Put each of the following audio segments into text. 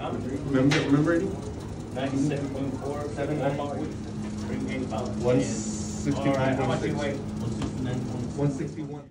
Remember, remember Eddie? Ninety-seven point four, seven nine. Bring in about. One 10. sixty-nine All right, how point much you six. weigh? One sixty-nine point. One sixty-one.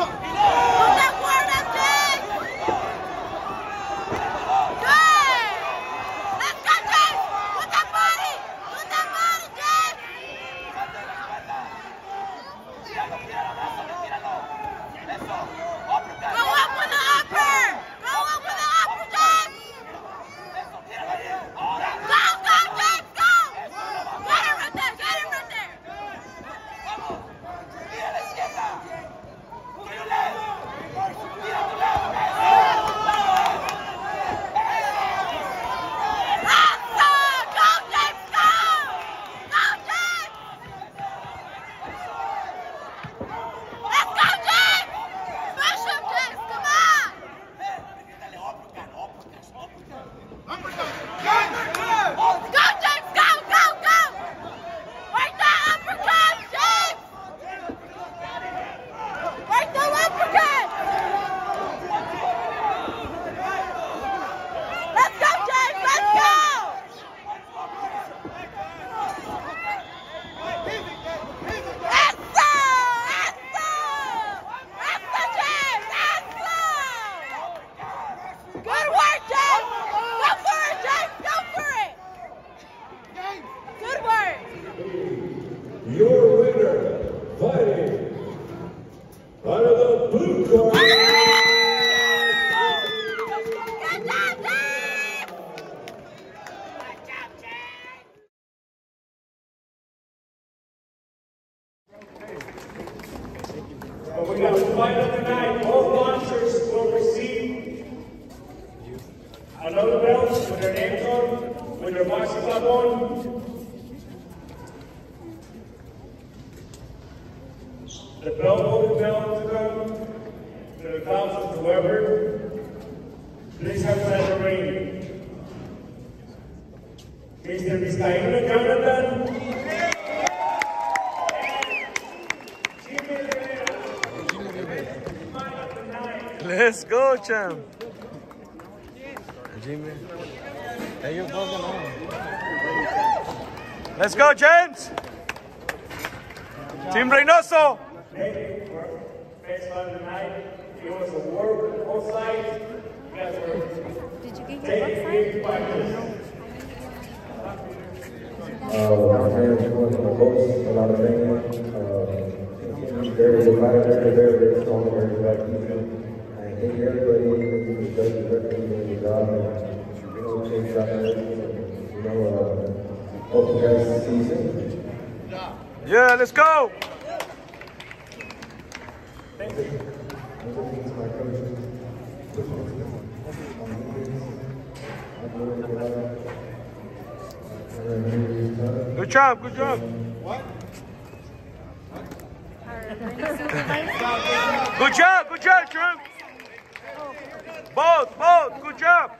fuck? On. The belt will be belt to them, to the thousands, whoever. Please have that ready. Mr. Vizcaíno Jonathan. Let's go, champ. Jimmy. Hey, you fucking on. Let's go, James. Team Reynoso. Thank you for next one tonight. It was a war on both sides. You guys were Did you get your taking book big signed? practice. Uh, our parents were going to host a lot of things. Uh, very divided, very, very, very strong, very black people. I thank everybody who does the record doing the job. And, you know, chase after it. and, You know, uh, hope you guys see you soon. Yeah, let's go. Good job, good job. What? Good job, good job, Trump. Both, both, good job.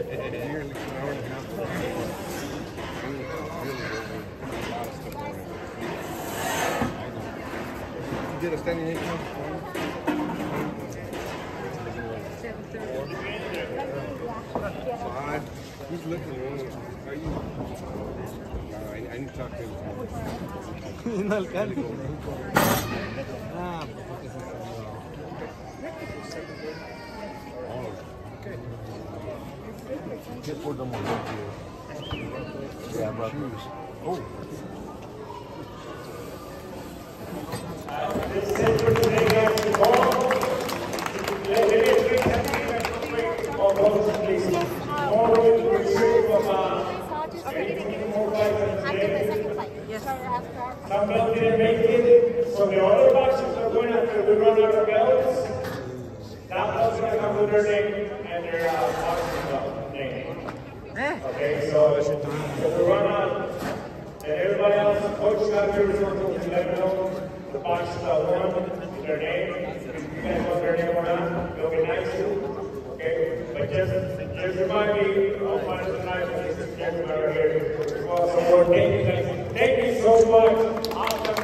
ese es Get for them on Yeah, bro. Shoes. Oh. This is it for today, guys. The ball. Let me please have you guys quick. All those, please. More with the receipt of, uh, more guys on the day. Yes. After our Some bells didn't make it, so the other boxes are going after we run out of bells. That bell's gonna come with their name and their, uh, boxing bell name. Okay, so if we run out, and everybody else, coach, got your responsibility to let them know the are won with their name. If you guys want their name or not, it'll be nice to, okay? But just, just remind me, I'll find some nice ones, everybody right here. Thank you thank you so much. Awesome,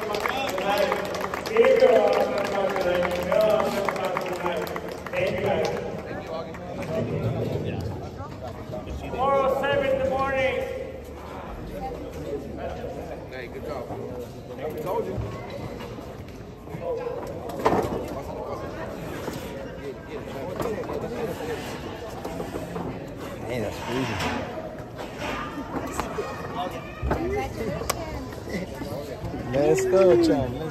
tonight. Here you go, awesome, tonight. Yeah, awesome, tonight. Thank you guys. Tomorrow, seven in the morning. Hey, good job. I told you. Hey, that's freezing. Let's go, Chan. Let's go.